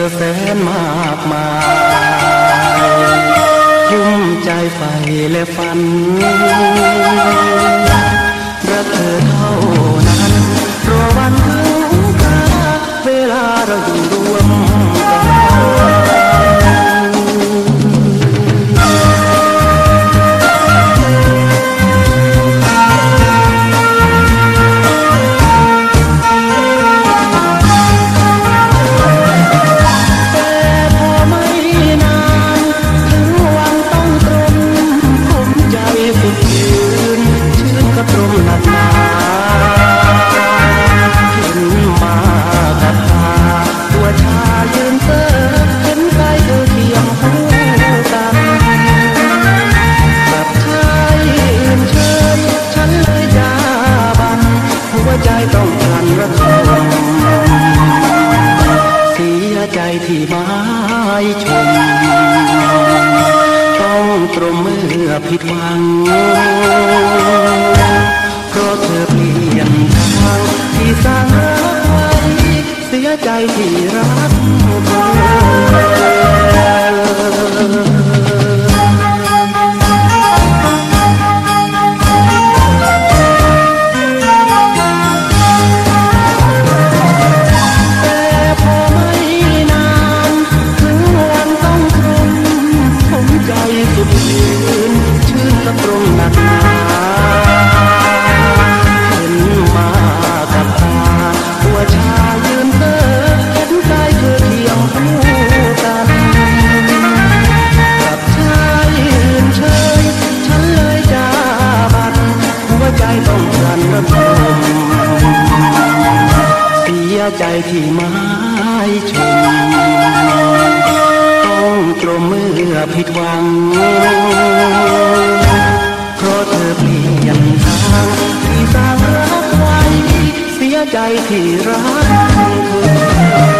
อแสนมากมายคุ้มใจไฟและฝันรักเธอเท่า ผิดหวัง เพราะเธอเปลี่ยนทางที่สร้างเสียใจที่รักเธอ ใจที่ไม้ชมต้องกลมเมื่อผิดหวัง เพราะเธอเปลี่ยนทางที่สางรักไว้เสียใจที่รักเธอ